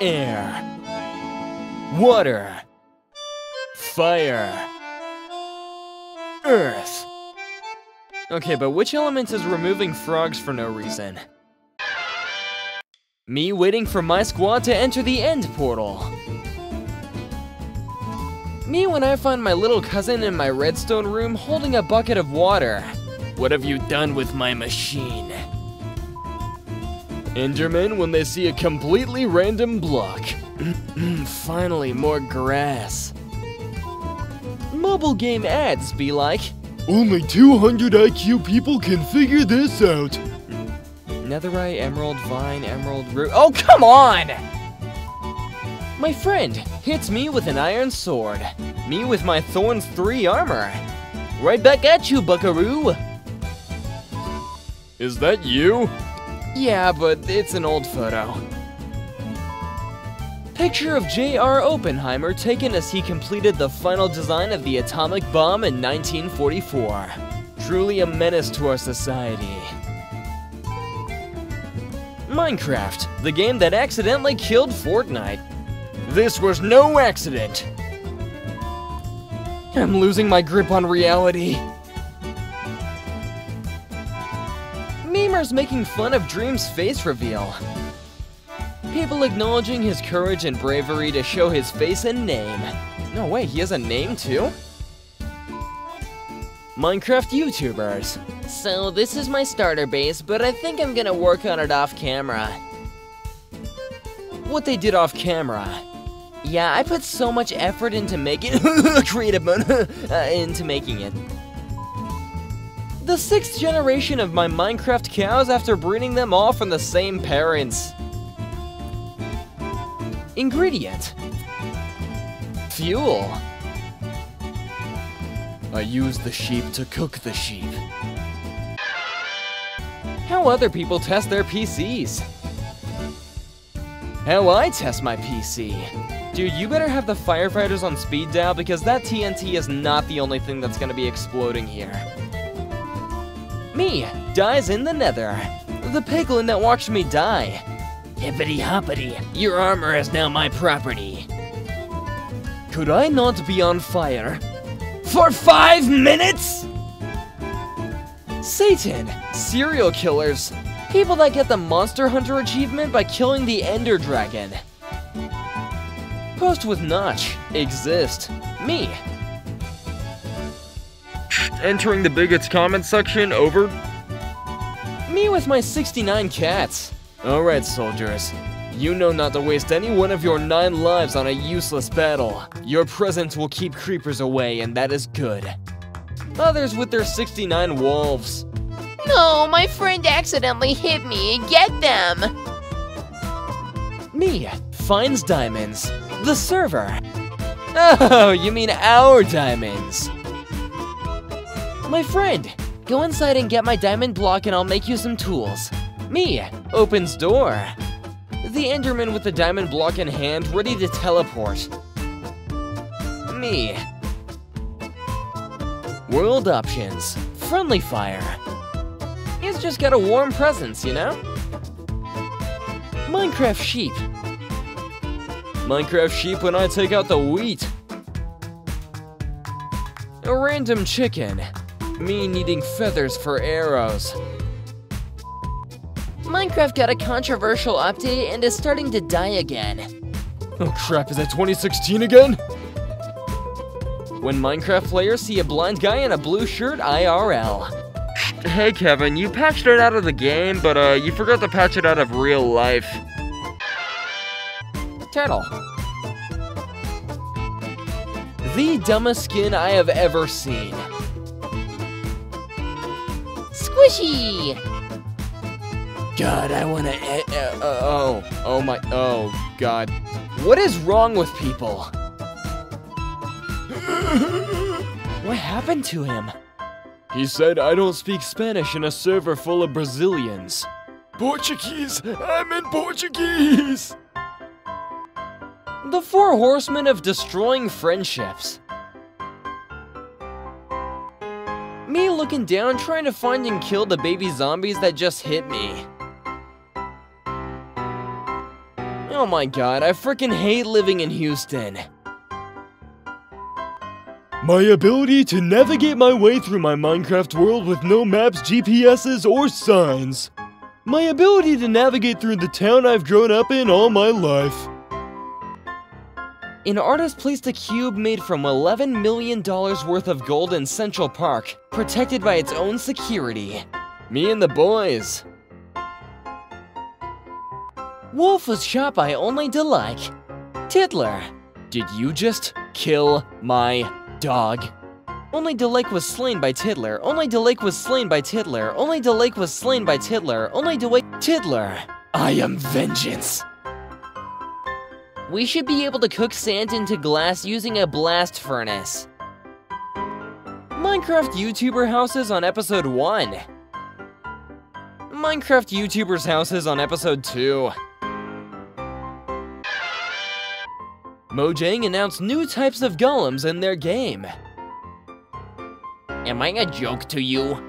air, water, fire, earth. Okay, but which element is removing frogs for no reason? Me waiting for my squad to enter the end portal. Me when I find my little cousin in my redstone room holding a bucket of water. What have you done with my machine? Endermen when they see a completely random block. Finally, more grass. Mobile game ads be like, Only 200 IQ people can figure this out. Netherite, Emerald, Vine, Emerald, Root. Oh, come on! My friend hits me with an iron sword. Me with my Thorns 3 armor. Right back at you, buckaroo! Is that you? Yeah, but it's an old photo. Picture of J.R. Oppenheimer taken as he completed the final design of the atomic bomb in 1944. Truly a menace to our society. Minecraft, the game that accidentally killed Fortnite. This was no accident. I'm losing my grip on reality. Memers making fun of Dream's face reveal. People acknowledging his courage and bravery to show his face and name. No way, he has a name too? Minecraft YouTubers. So this is my starter base, but I think I'm gonna work on it off camera. What they did off camera. Yeah, I put so much effort into making creative mode uh, into making it. The sixth generation of my Minecraft cows after breeding them all from the same parents. Ingredient. Fuel. I use the sheep to cook the sheep. How other people test their PCs. How I test my PC. Dude, you better have the firefighters on speed dial because that TNT is not the only thing that's gonna be exploding here. Me dies in the nether. The piglin that watched me die. Hippity hoppity, your armor is now my property. Could I not be on fire? For five minutes? Satan, serial killers, people that get the Monster Hunter achievement by killing the Ender Dragon. Post with Notch, exist, me. Entering the bigots comment section, over. Me with my 69 cats. Alright, soldiers. You know not to waste any one of your nine lives on a useless battle. Your presence will keep creepers away, and that is good. Others with their 69 wolves. No, my friend accidentally hit me. Get them. Me finds diamonds. The server. Oh, you mean our diamonds. My friend, go inside and get my diamond block and I'll make you some tools. Me opens door. The Enderman with the diamond block in hand, ready to teleport. Me. World options. Friendly fire. He's just got a warm presence, you know? Minecraft sheep. Minecraft sheep when I take out the wheat. A random chicken. Me needing feathers for arrows. Minecraft got a controversial update and is starting to die again. Oh crap, is that 2016 again? When Minecraft players see a blind guy in a blue shirt IRL. Hey Kevin, you patched it out of the game, but uh, you forgot to patch it out of real life. Turtle. The dumbest skin I have ever seen. Squishy. God, I wanna. Uh, uh, oh, oh my. Oh, God. What is wrong with people? what happened to him? He said I don't speak Spanish in a server full of Brazilians. Portuguese! I'm in Portuguese! The Four Horsemen of Destroying Friendships. Me looking down, trying to find and kill the baby zombies that just hit me. Oh my god, I freaking hate living in Houston. My ability to navigate my way through my Minecraft world with no maps, GPSs, or signs. My ability to navigate through the town I've grown up in all my life. An artist placed a cube made from $11 million worth of gold in Central Park, protected by its own security. Me and the boys. Wolf was shot by only Delike. Tiddler. Did you just kill my dog? Only Delake was slain by Tiddler. Only Delake was slain by Tiddler. Only Delake was slain by Tiddler. Only Delake- Tiddler. I am vengeance. We should be able to cook sand into glass using a blast furnace. Minecraft YouTuber houses on episode 1. Minecraft YouTubers houses on episode 2. Mojang announced new types of golems in their game. Am I a joke to you?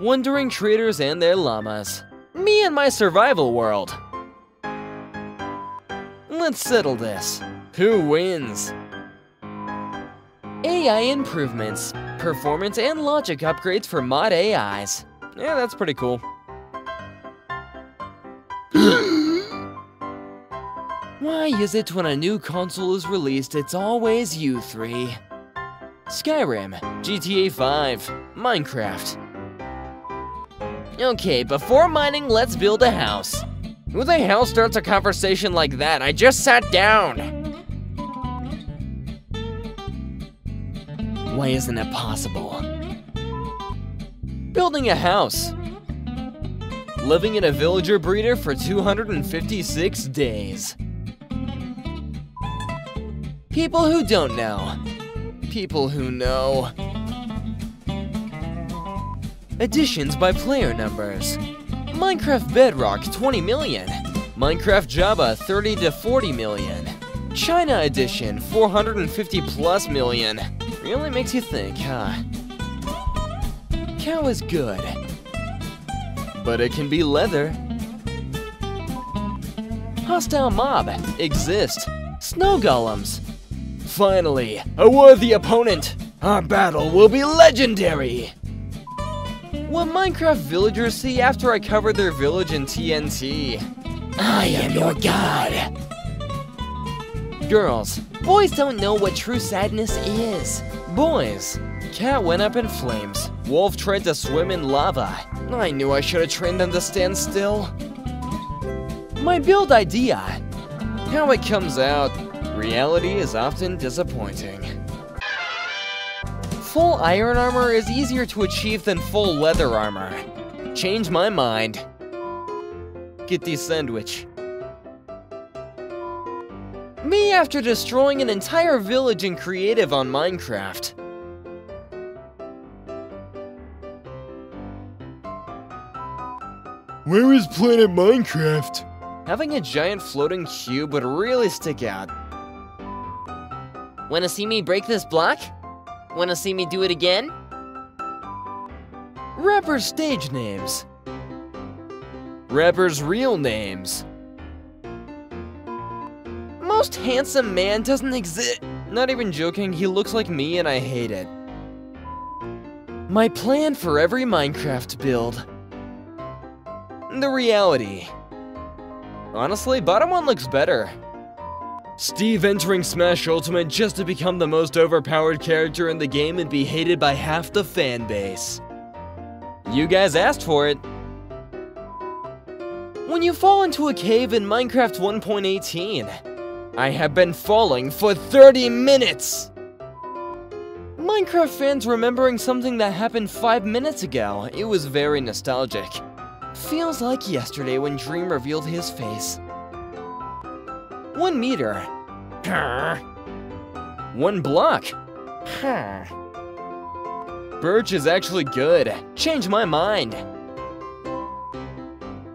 Wandering traders and their llamas. Me and my survival world. Let's settle this. Who wins? AI improvements, performance and logic upgrades for mod AIs. Yeah, that's pretty cool. Why is it when a new console is released, it's always you three? Skyrim, GTA 5, Minecraft. Okay, before mining, let's build a house. Who the hell starts a conversation like that? I just sat down! Why isn't it possible? Building a house. Living in a villager breeder for 256 days. People who don't know. People who know. Additions by player numbers. Minecraft Bedrock 20 million. Minecraft Java 30 to 40 million. China Edition 450 plus million. Really makes you think, huh? Cow is good. But it can be leather. Hostile mob exist. Snow golems. Finally, a worthy opponent. Our battle will be legendary. What Minecraft villagers see after I cover their village in TNT. I am your god. Girls, boys don't know what true sadness is. Boys, cat went up in flames. Wolf tried to swim in lava. I knew I should have trained them to stand still. My build idea. How it comes out, reality is often disappointing. Full iron armor is easier to achieve than full leather armor. Change my mind. Get the sandwich. Me after destroying an entire village in creative on Minecraft. Where is Planet Minecraft? Having a giant floating cube would really stick out. Wanna see me break this block? Wanna see me do it again? Rappers' stage names. Rappers' real names. Most handsome man doesn't exist. Not even joking, he looks like me and I hate it. My plan for every Minecraft build. The reality. Honestly, bottom one looks better. Steve entering Smash Ultimate just to become the most overpowered character in the game and be hated by half the fan base. You guys asked for it. When you fall into a cave in Minecraft 1.18, I have been falling for 30 minutes! Minecraft fans remembering something that happened 5 minutes ago, it was very nostalgic. Feels like yesterday when Dream revealed his face. One meter. One block. Birch is actually good. Change my mind.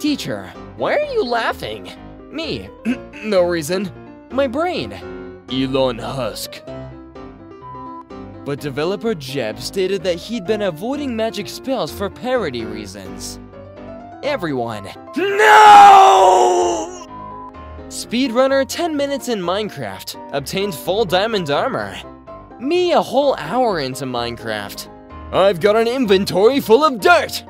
Teacher, why are you laughing? Me. no reason. My brain. Elon Husk. But developer Jeb stated that he'd been avoiding magic spells for parody reasons. everyone. No! Speedrunner 10 minutes in Minecraft, obtained full diamond armor. Me a whole hour into Minecraft. I've got an inventory full of dirt!